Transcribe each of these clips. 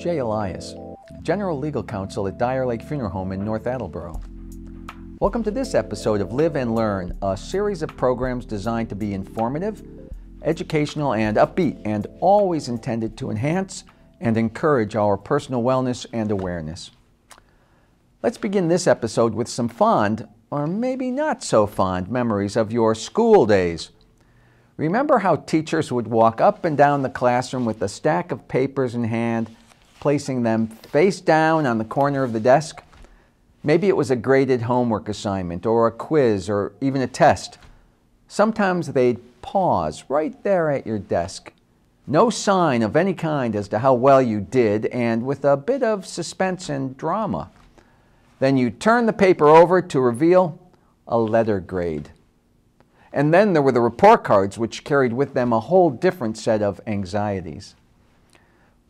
Jay Elias, General Legal Counsel at Dyer Lake Funeral Home in North Attleboro. Welcome to this episode of Live and Learn, a series of programs designed to be informative, educational, and upbeat, and always intended to enhance and encourage our personal wellness and awareness. Let's begin this episode with some fond, or maybe not so fond, memories of your school days. Remember how teachers would walk up and down the classroom with a stack of papers in hand, placing them face down on the corner of the desk? Maybe it was a graded homework assignment, or a quiz, or even a test. Sometimes they'd pause right there at your desk. No sign of any kind as to how well you did, and with a bit of suspense and drama. Then you turn the paper over to reveal a letter grade. And then there were the report cards, which carried with them a whole different set of anxieties.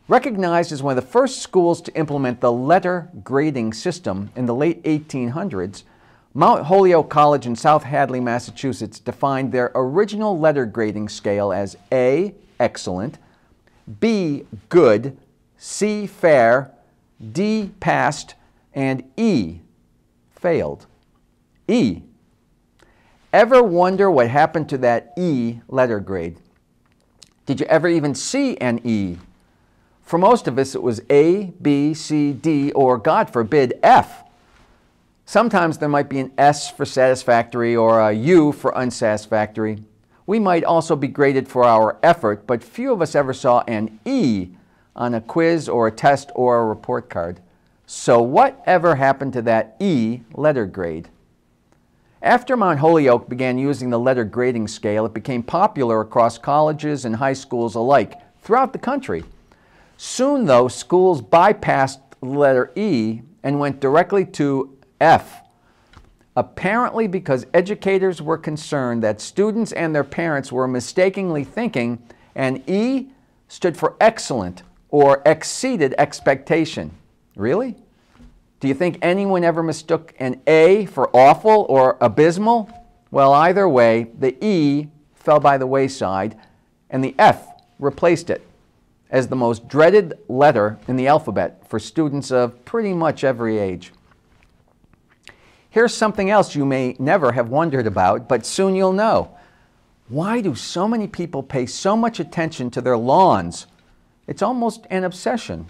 Recognized as one of the first schools to implement the letter grading system in the late 1800s, Mount Holyoke College in South Hadley, Massachusetts defined their original letter grading scale as A, excellent, B, good, C, fair, D, passed, and E, failed. E, Ever wonder what happened to that E letter grade? Did you ever even see an E? For most of us, it was A, B, C, D, or God forbid, F. Sometimes there might be an S for satisfactory or a U for unsatisfactory. We might also be graded for our effort, but few of us ever saw an E on a quiz or a test or a report card. So, whatever happened to that E letter grade? After Mount Holyoke began using the letter grading scale, it became popular across colleges and high schools alike throughout the country. Soon, though, schools bypassed the letter E and went directly to F, apparently because educators were concerned that students and their parents were mistakenly thinking an E stood for excellent or exceeded expectation. Really? Do you think anyone ever mistook an A for awful or abysmal? Well, either way, the E fell by the wayside and the F replaced it as the most dreaded letter in the alphabet for students of pretty much every age. Here's something else you may never have wondered about, but soon you'll know. Why do so many people pay so much attention to their lawns? It's almost an obsession.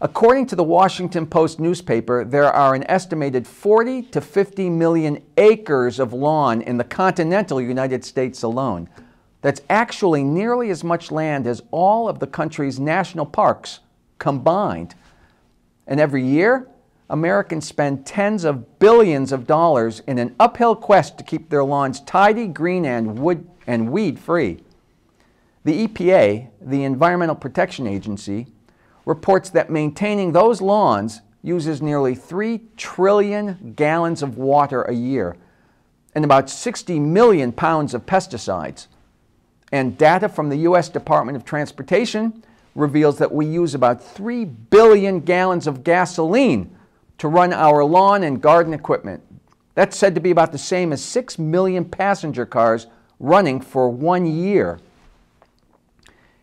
According to the Washington Post newspaper, there are an estimated 40 to 50 million acres of lawn in the continental United States alone. That's actually nearly as much land as all of the country's national parks combined. And every year, Americans spend tens of billions of dollars in an uphill quest to keep their lawns tidy, green, and wood and weed free. The EPA, the Environmental Protection Agency, reports that maintaining those lawns uses nearly 3 trillion gallons of water a year and about 60 million pounds of pesticides. And data from the U.S. Department of Transportation reveals that we use about 3 billion gallons of gasoline to run our lawn and garden equipment. That's said to be about the same as 6 million passenger cars running for one year.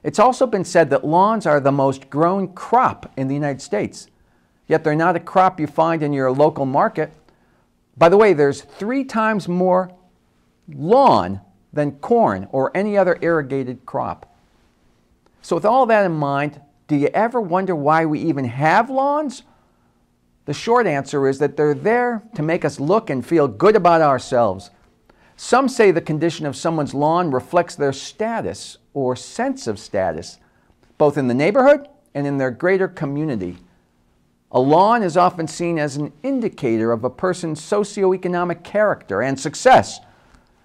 It's also been said that lawns are the most grown crop in the United States, yet they're not a crop you find in your local market. By the way, there's three times more lawn than corn or any other irrigated crop. So, with all that in mind, do you ever wonder why we even have lawns? The short answer is that they're there to make us look and feel good about ourselves. Some say the condition of someone's lawn reflects their status or sense of status, both in the neighborhood and in their greater community. A lawn is often seen as an indicator of a person's socioeconomic character and success,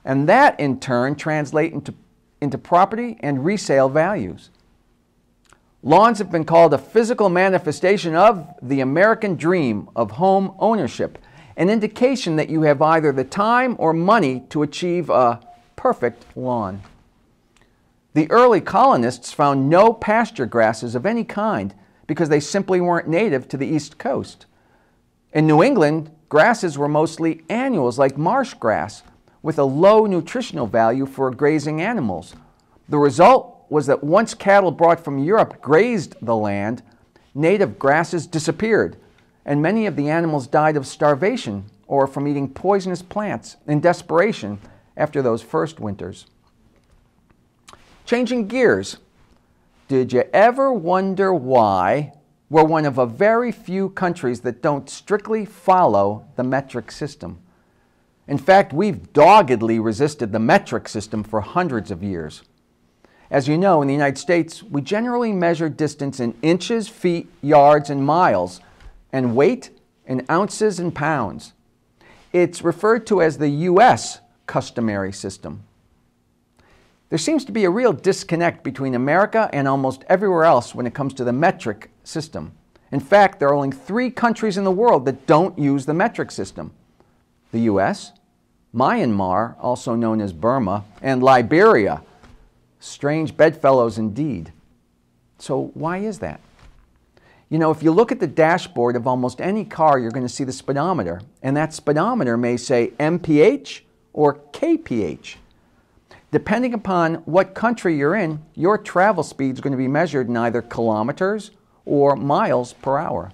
and that in turn translates into, into property and resale values. Lawns have been called a physical manifestation of the American dream of home ownership an indication that you have either the time or money to achieve a perfect lawn. The early colonists found no pasture grasses of any kind because they simply weren't native to the East Coast. In New England, grasses were mostly annuals like marsh grass with a low nutritional value for grazing animals. The result was that once cattle brought from Europe grazed the land, native grasses disappeared, and many of the animals died of starvation or from eating poisonous plants in desperation after those first winters. Changing gears, did you ever wonder why we're one of a very few countries that don't strictly follow the metric system? In fact, we've doggedly resisted the metric system for hundreds of years. As you know, in the United States, we generally measure distance in inches, feet, yards, and miles, and weight in ounces and pounds. It's referred to as the U.S. customary system. There seems to be a real disconnect between America and almost everywhere else when it comes to the metric system. In fact, there are only three countries in the world that don't use the metric system the US, Myanmar, also known as Burma, and Liberia. Strange bedfellows indeed. So, why is that? You know, if you look at the dashboard of almost any car, you're going to see the speedometer, and that speedometer may say MPH or KPH. Depending upon what country you're in, your travel speed is going to be measured in either kilometers or miles per hour.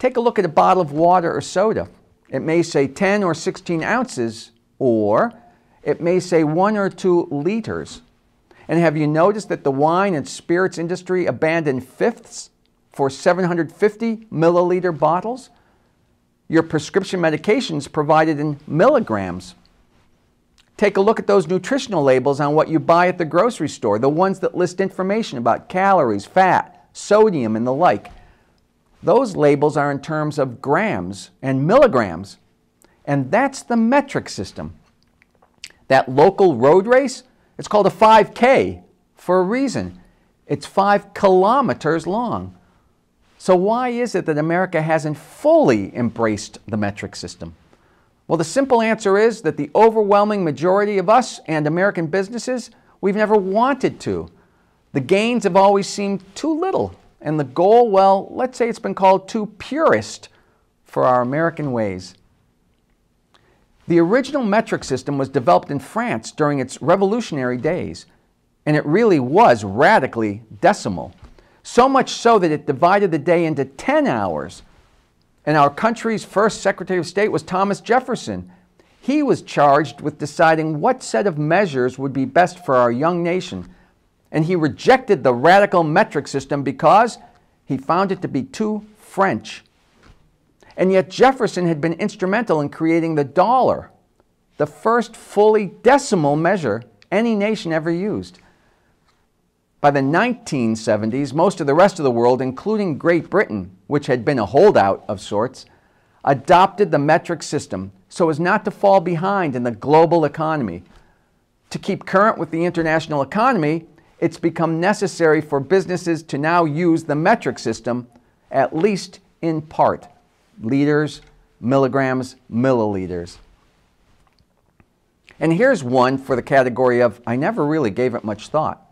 Take a look at a bottle of water or soda. It may say 10 or 16 ounces, or it may say 1 or 2 liters. And have you noticed that the wine and spirits industry abandoned fifths for 750 milliliter bottles? Your prescription medications provided in milligrams Take a look at those nutritional labels on what you buy at the grocery store, the ones that list information about calories, fat, sodium, and the like. Those labels are in terms of grams and milligrams, and that's the metric system. That local road race, it's called a 5K for a reason. It's five kilometers long. So, why is it that America hasn't fully embraced the metric system? Well, the simple answer is that the overwhelming majority of us and American businesses, we've never wanted to. The gains have always seemed too little, and the goal, well, let's say it's been called too purist for our American ways. The original metric system was developed in France during its revolutionary days, and it really was radically decimal. So much so that it divided the day into 10 hours and our country's first Secretary of State was Thomas Jefferson. He was charged with deciding what set of measures would be best for our young nation. And he rejected the radical metric system because he found it to be too French. And yet, Jefferson had been instrumental in creating the dollar, the first fully decimal measure any nation ever used. By the 1970s, most of the rest of the world, including Great Britain, which had been a holdout of sorts, adopted the metric system so as not to fall behind in the global economy. To keep current with the international economy, it's become necessary for businesses to now use the metric system, at least in part liters, milligrams, milliliters. And here's one for the category of I never really gave it much thought.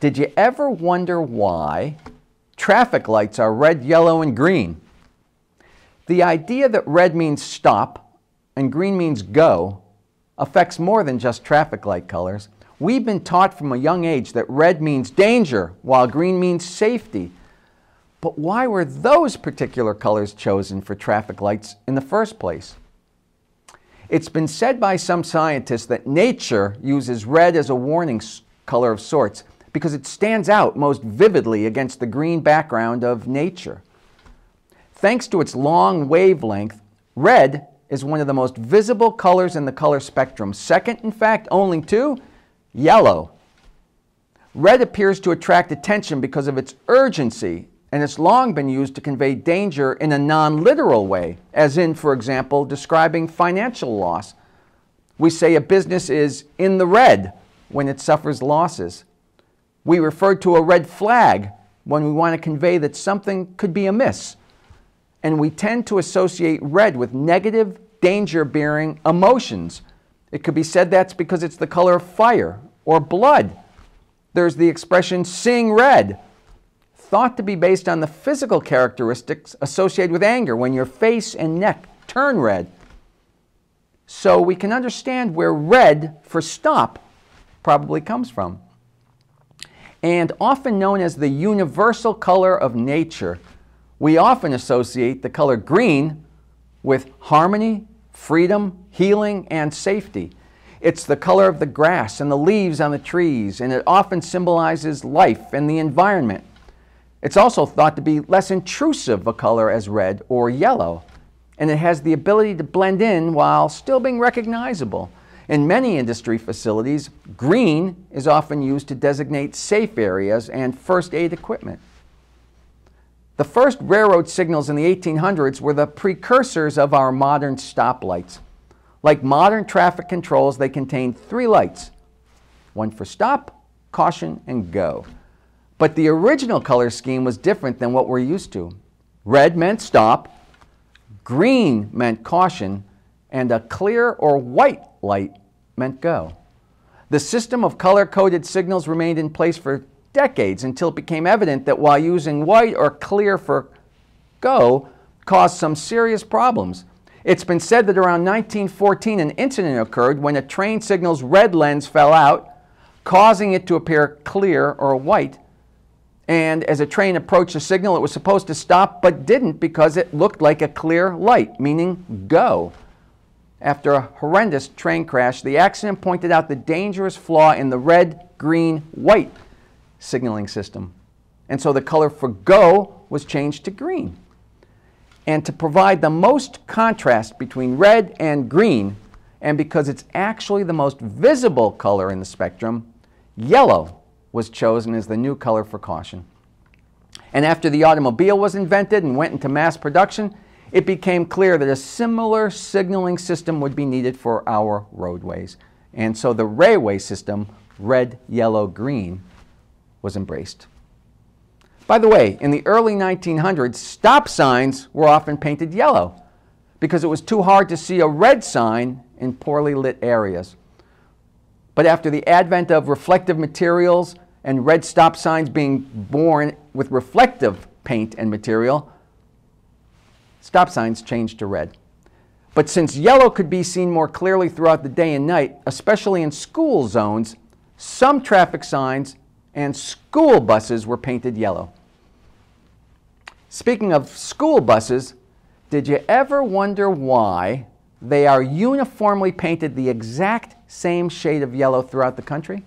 Did you ever wonder why traffic lights are red, yellow, and green? The idea that red means stop and green means go affects more than just traffic light colors. We've been taught from a young age that red means danger while green means safety. But why were those particular colors chosen for traffic lights in the first place? It's been said by some scientists that nature uses red as a warning color of sorts because it stands out most vividly against the green background of nature. Thanks to its long wavelength, red is one of the most visible colors in the color spectrum, second, in fact, only to yellow. Red appears to attract attention because of its urgency, and it's long been used to convey danger in a non literal way, as in, for example, describing financial loss. We say a business is in the red when it suffers losses. We refer to a red flag when we want to convey that something could be amiss. And we tend to associate red with negative, danger bearing emotions. It could be said that's because it's the color of fire or blood. There's the expression seeing red, thought to be based on the physical characteristics associated with anger when your face and neck turn red. So we can understand where red for stop probably comes from. and often known as the universal color of nature, we often associate the color green with harmony, freedom, healing, and safety. It's the color of the grass and the leaves on the trees, and it often symbolizes life and the environment. It's also thought to be less intrusive a color as red or yellow, and it has the ability to blend in while still being recognizable. In many industry facilities, green is often used to designate safe areas and first aid equipment. The first railroad signals in the 1800s were the precursors of our modern stoplights. Like modern traffic controls, they contained three lights one for stop, caution, and go. But the original color scheme was different than what we're used to. Red meant stop, green meant caution, and a clear or white light meant go. The system of color coded signals remained in place for decades until it became evident that while using white or clear for go caused some serious problems. It's been said that around 1914 an incident occurred when a train signal's red lens fell out, causing it to appear clear or white. And as a train approached the signal, it was supposed to stop but didn't because it looked like a clear light, meaning go. After a horrendous train crash, the accident pointed out the dangerous flaw in the red, green, white signaling system. And so the color for go was changed to green. And to provide the most contrast between red and green, and because it's actually the most visible color in the spectrum, yellow was chosen as the new color for caution. And after the automobile was invented and went into mass production, it became clear that a similar signaling system would be needed for our roadways. And so the railway system, red, yellow, green, was embraced. By the way, in the early 1900s, stop signs were often painted yellow because it was too hard to see a red sign in poorly lit areas. But after the advent of reflective materials and red stop signs being born with reflective paint and material, stop signs changed to red. But since yellow could be seen more clearly throughout the day and night, especially in school zones, some traffic signs and school buses were painted yellow. Speaking of school buses, did you ever wonder why they are uniformly painted the exact same shade of yellow throughout the country?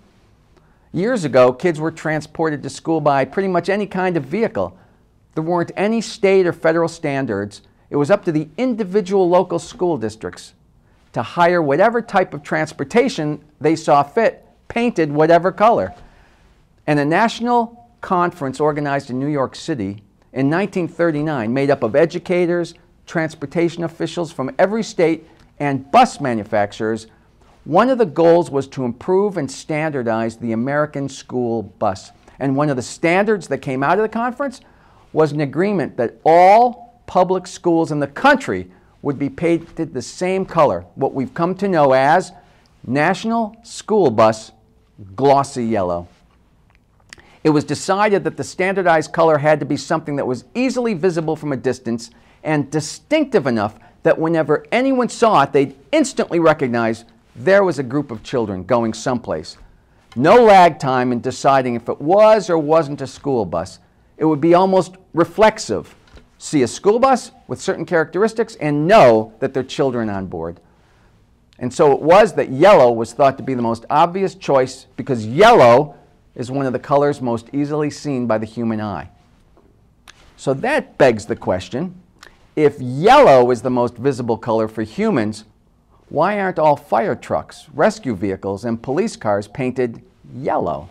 Years ago, kids were transported to school by pretty much any kind of vehicle. There weren't any state or federal standards, it was up to the individual local school districts to hire whatever type of transportation they saw fit, painted whatever color. And a national conference organized in New York City in 1939, made up of educators, transportation officials from every state, and bus manufacturers, one of the goals was to improve and standardize the American school bus. And one of the standards that came out of the conference was an agreement that all public schools in the country would be painted the same color, what we've come to know as National School Bus Glossy Yellow. It was decided that the standardized color had to be something that was easily visible from a distance and distinctive enough that whenever anyone saw it, they'd instantly recognize there was a group of children going someplace. No lag time in deciding if it was or wasn't a school bus. It would be almost reflexive see a school bus with certain characteristics and know that there are children on board. And so it was that yellow was thought to be the most obvious choice because yellow is one of the colors most easily seen by the human eye. So that begs the question if yellow is the most visible color for humans, why aren't all fire trucks, rescue vehicles, and police cars painted yellow?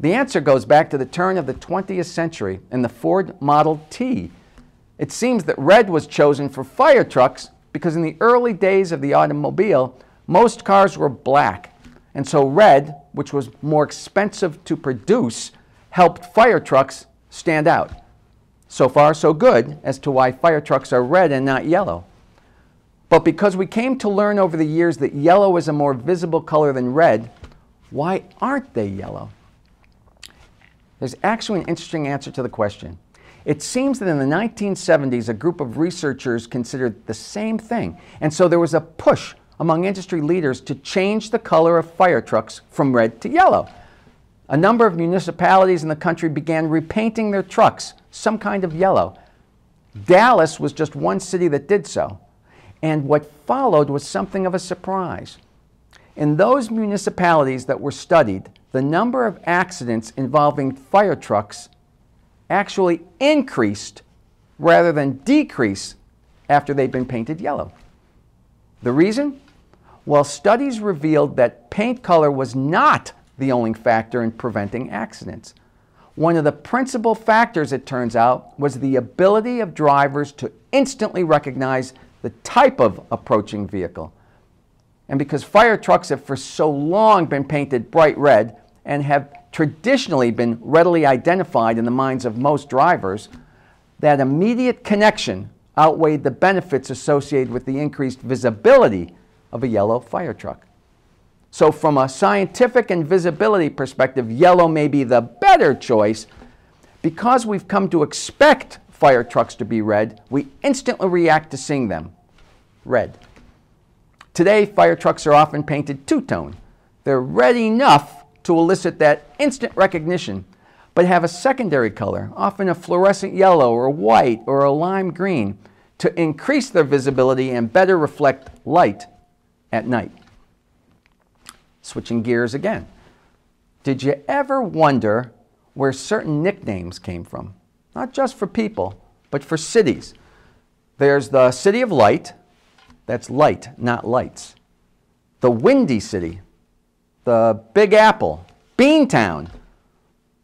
The answer goes back to the turn of the 20th century and the Ford Model T. It seems that red was chosen for fire trucks because in the early days of the automobile, most cars were black. And so red, which was more expensive to produce, helped fire trucks stand out. So far, so good as to why fire trucks are red and not yellow. But because we came to learn over the years that yellow is a more visible color than red, why aren't they yellow? There's actually an interesting answer to the question. It seems that in the 1970s, a group of researchers considered the same thing. And so there was a push among industry leaders to change the color of fire trucks from red to yellow. a number of municipalities in the country began repainting their trucks some kind of yellow. Dallas was just one city that did so. And what followed was something of a surprise. In those municipalities that were studied, the number of accidents involving fire trucks actually increased rather than decrease after they'd been painted yellow. The reason? Well, studies revealed that paint color was not the only factor in preventing accidents. One of the principal factors, it turns out, was the ability of drivers to instantly recognize the type of approaching vehicle. And because fire trucks have for so long been painted bright red and have traditionally been readily identified in the minds of most drivers, that immediate connection outweighed the benefits associated with the increased visibility of a yellow fire truck. So, from a scientific and visibility perspective, yellow may be the better choice. Because we've come to expect fire trucks to be red, we instantly react to seeing them red. Today, fire trucks are often painted two tone. They're red enough to elicit that instant recognition, but have a secondary color, often a fluorescent yellow or white or a lime green, to increase their visibility and better reflect light at night. Switching gears again. Did you ever wonder where certain nicknames came from? Not just for people, but for cities. There's the City of Light, that's light, not lights. The Windy City, the Big Apple, Beantown,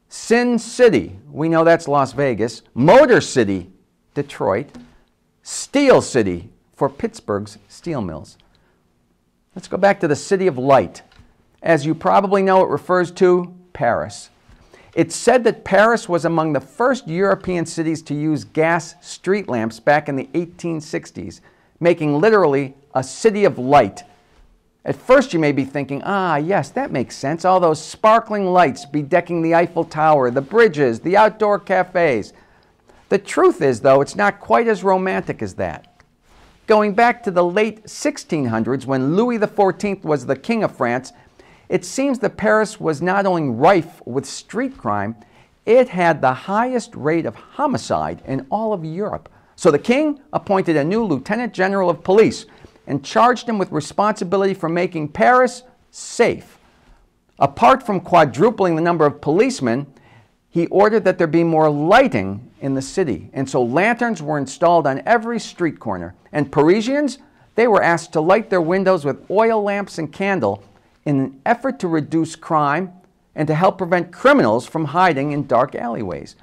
Sin City, we know that's Las Vegas, Motor City, Detroit, Steel City for Pittsburgh's steel mills. Let's go back to the City of Light. As you probably know, it refers to Paris. It's said that Paris was among the first European cities to use gas street lamps back in the 1860s, making literally a city of light. At first, you may be thinking, ah, yes, that makes sense. All those sparkling lights bedecking the Eiffel Tower, the bridges, the outdoor cafes. The truth is, though, it's not quite as romantic as that. Going back to the late 1600s, when Louis XIV was the King of France, it seems that Paris was not only rife with street crime, it had the highest rate of homicide in all of Europe. So the king appointed a new lieutenant general of police and charged him with responsibility for making Paris safe. Apart from quadrupling the number of policemen, he ordered that there be more lighting in the city. And so lanterns were installed on every street corner. And Parisians, they were asked to light their windows with oil lamps and candle in an effort to reduce crime and to help prevent criminals from hiding in dark alleyways.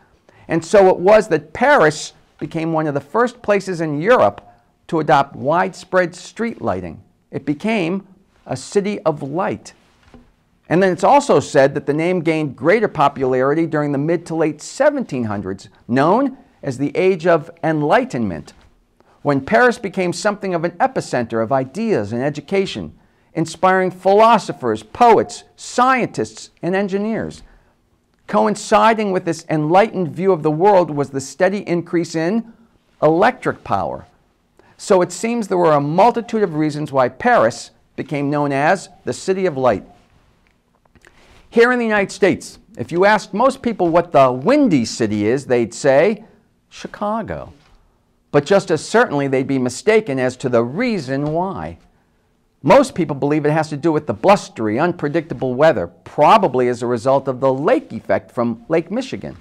And so it was that Paris became one of the first places in Europe to adopt widespread street lighting. It became a city of light. And then it's also said that the name gained greater popularity during the mid to late 1700s, known as the Age of Enlightenment, when Paris became something of an epicenter of ideas and education, inspiring philosophers, poets, scientists, and engineers. Coinciding with this enlightened view of the world was the steady increase in electric power. So it seems there were a multitude of reasons why Paris became known as the City of Light. Here in the United States, if you asked most people what the windy city is, they'd say Chicago. But just as certainly they'd be mistaken as to the reason why. Most people believe it has to do with the blustery, unpredictable weather, probably as a result of the lake effect from Lake Michigan.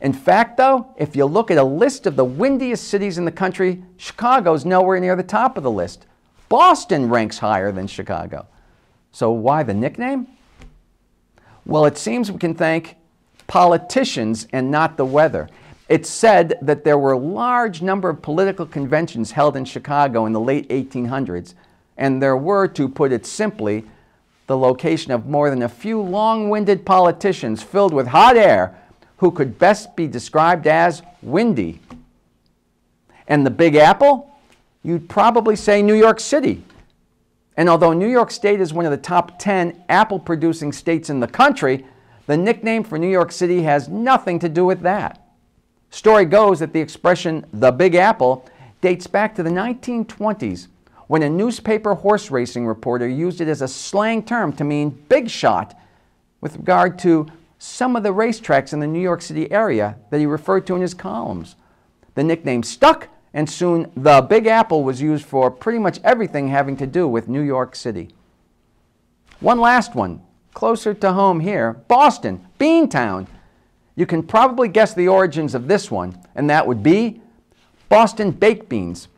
In fact, though, if you look at a list of the windiest cities in the country, Chicago's nowhere near the top of the list. Boston ranks higher than Chicago. So why the nickname? Well, it seems we can thank politicians and not the weather. It's said that there were a large number of political conventions held in Chicago in the late 1800s, and there were, to put it simply, the location of more than a few long winded politicians filled with hot air who could best be described as windy. And the Big Apple? You'd probably say New York City, and although New York State is one of the top 10 apple producing states in the country, the nickname for New York City has nothing to do with that. Story goes that the expression the Big Apple dates back to the 1920s when a newspaper horse racing reporter used it as a slang term to mean big shot with regard to some of the racetracks in the New York City area that he referred to in his columns. The nickname stuck, and soon the Big Apple was used for pretty much everything having to do with New York City. One last one, closer to home here Boston, Beantown. You can probably guess the origins of this one, and that would be Boston baked beans.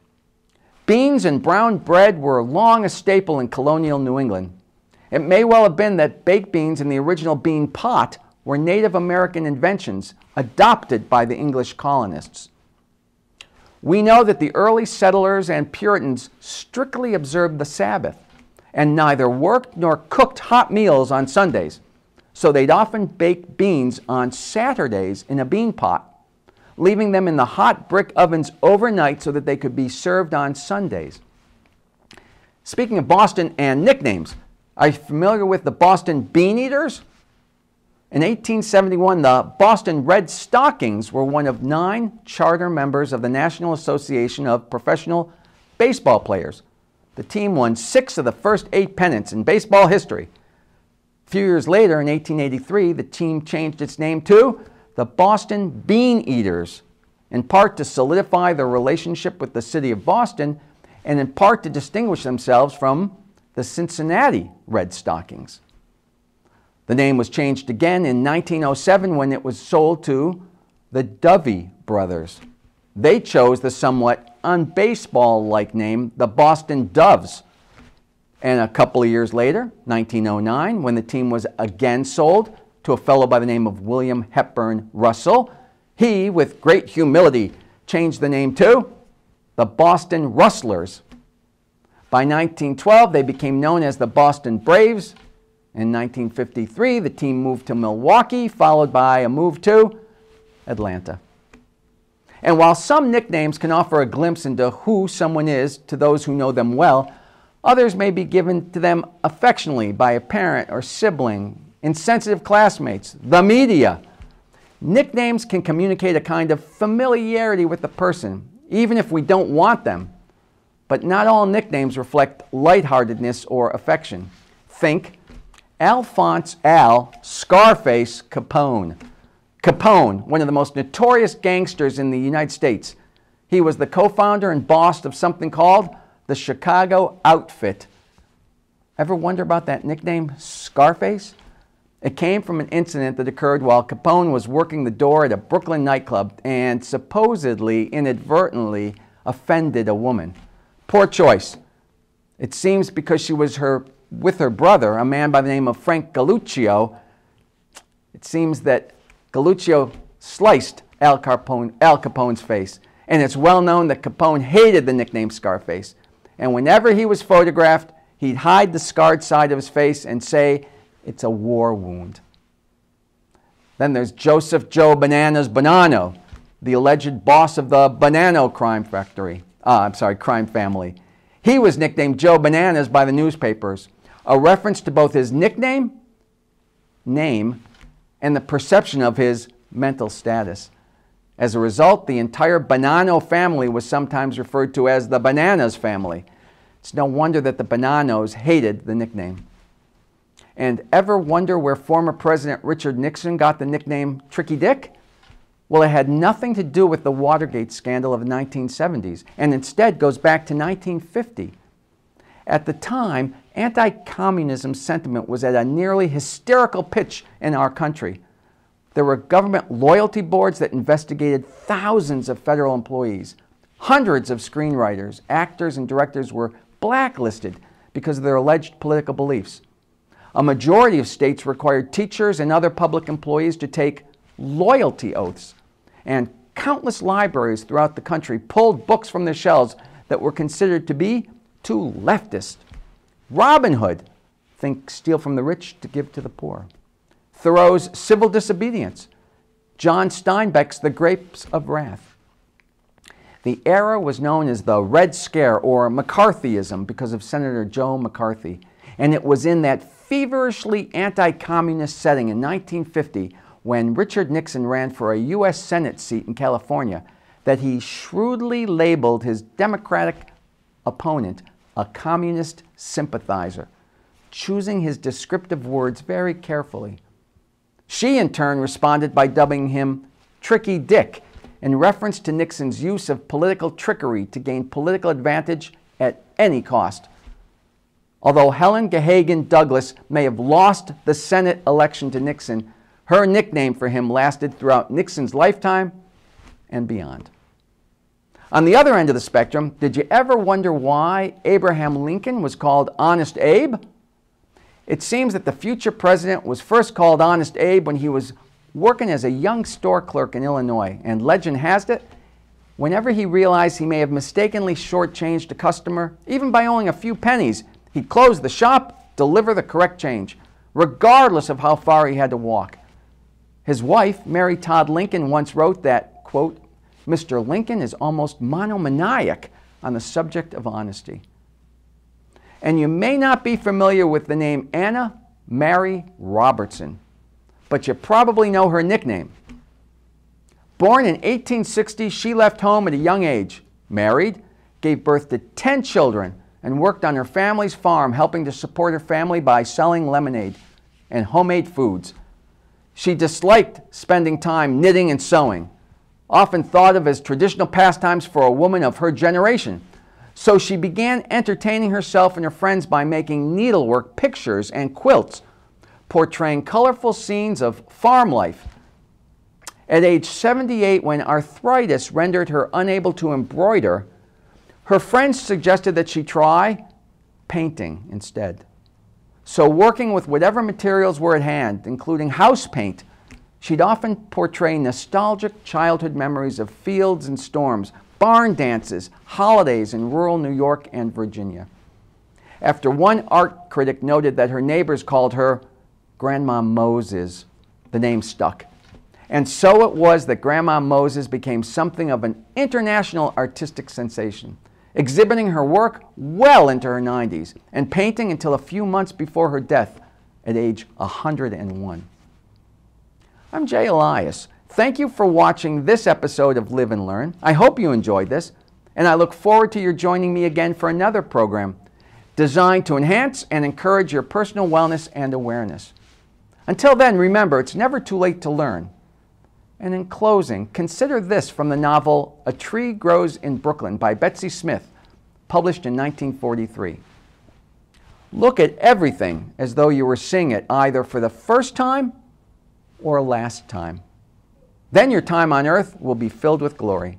Beans and brown bread were long a staple in colonial New England. It may well have been that baked beans in the original bean pot were Native American inventions adopted by the English colonists. We know that the early settlers and Puritans strictly observed the Sabbath and neither worked nor cooked hot meals on Sundays, so they'd often bake beans on Saturdays in a bean pot, leaving them in the hot brick ovens overnight so that they could be served on Sundays. Speaking of Boston and nicknames, are you familiar with the Boston Bean Eaters? In 1871, the Boston Red Stockings were one of nine charter members of the National Association of Professional Baseball Players. The team won six of the first eight pennants in baseball history. A few years later, in 1883, the team changed its name to the Boston Bean Eaters, in part to solidify their relationship with the city of Boston and in part to distinguish themselves from the Cincinnati Red Stockings. The name was changed again in 1907 when it was sold to the Dovey brothers. They chose the somewhat unbaseball like name, the Boston Doves. And a couple of years later, 1909, when the team was again sold to a fellow by the name of William Hepburn Russell, he, with great humility, changed the name to the Boston Rustlers. By 1912, they became known as the Boston Braves. In 1953, the team moved to Milwaukee, followed by a move to Atlanta. And while some nicknames can offer a glimpse into who someone is to those who know them well, others may be given to them affectionately by a parent or sibling, insensitive classmates, the media. Nicknames can communicate a kind of familiarity with the person, even if we don't want them. But not all nicknames reflect lightheartedness or affection. Think Alphonse Al Scarface Capone. Capone, one of the most notorious gangsters in the United States. He was the co founder and boss of something called the Chicago Outfit. Ever wonder about that nickname, Scarface? It came from an incident that occurred while Capone was working the door at a Brooklyn nightclub and supposedly inadvertently offended a woman. Poor choice. It seems because she was her, with her brother, a man by the name of Frank Galluccio, it seems that Galluccio sliced Al, Al Capone's face. And it's well known that Capone hated the nickname Scarface. And whenever he was photographed, he'd hide the scarred side of his face and say, it's a war wound. Then there's Joseph Joe Bananas Bonanno, the alleged boss of the Bonanno crime factory uh, I'm sorry, crime family. He was nicknamed Joe Bananas by the newspapers, a reference to both his nickname, name, and the perception of his mental status. As a result, the entire Bonanno family was sometimes referred to as the Bananas family. It's no wonder that the Bonannos hated the nickname. And ever wonder where former President Richard Nixon got the nickname Tricky Dick? Well, it had nothing to do with the Watergate scandal of the 1970s and instead goes back to 1950. At the time, anti communism sentiment was at a nearly hysterical pitch in our country. There were government loyalty boards that investigated thousands of federal employees. Hundreds of screenwriters, actors, and directors were blacklisted because of their alleged political beliefs. A majority of states required teachers and other public employees to take loyalty oaths and countless libraries throughout the country pulled books from their shelves that were considered to be too leftist. Robin Hood, think steal from the rich to give to the poor. Thoreau's Civil Disobedience. John Steinbeck's The Grapes of Wrath. The era was known as the Red Scare or McCarthyism because of Senator Joe McCarthy. And it was in that feverishly anti communist setting in 1950 when Richard Nixon ran for a U.S. Senate seat in California that he shrewdly labeled his Democratic opponent a communist sympathizer, choosing his descriptive words very carefully. She, in turn, responded by dubbing him Tricky Dick in reference to Nixon's use of political trickery to gain political advantage at any cost. Although Helen Gahagan Douglas may have lost the Senate election to Nixon, her nickname for him lasted throughout Nixon's lifetime and beyond. On the other end of the spectrum, did you ever wonder why Abraham Lincoln was called Honest Abe? It seems that the future president was first called Honest Abe when he was working as a young store clerk in Illinois, and legend has it, whenever he realized he may have mistakenly shortchanged a customer, even by only a few pennies, he'd close the shop, deliver the correct change, regardless of how far he had to walk. His wife, Mary Todd Lincoln, once wrote that, quote, Mr. Lincoln is almost monomaniac on the subject of honesty. And you may not be familiar with the name Anna Mary Robertson, but you probably know her nickname. Born in 1860, she left home at a young age, married, gave birth to 10 children, and worked on her family's farm, helping to support her family by selling lemonade and homemade foods. She disliked spending time knitting and sewing often thought of as traditional pastimes for a woman of her generation. So she began entertaining herself and her friends by making needlework pictures and quilts, portraying colorful scenes of farm life. At age 78, when arthritis rendered her unable to embroider, her friends suggested that she try painting instead. So, working with whatever materials were at hand, including house paint, She'd often portray nostalgic childhood memories of fields and storms, barn dances, holidays in rural New York and Virginia. After one art critic noted that her neighbors called her Grandma Moses, the name stuck. And so it was that Grandma Moses became something of an international artistic sensation, exhibiting her work well into her 90s and painting until a few months before her death at age 101. I'm Jay Elias. Thank you for watching this episode of Live and Learn. I hope you enjoyed this, and I look forward to your joining me again for another program designed to enhance and encourage your personal wellness and awareness. Until then, remember, it's never too late to learn. And in closing, consider this from the novel A Tree Grows in Brooklyn by Betty Smith, published in 1943. Look at everything as though you were seeing it either for the first time or last time. Then your time on earth will be filled with glory.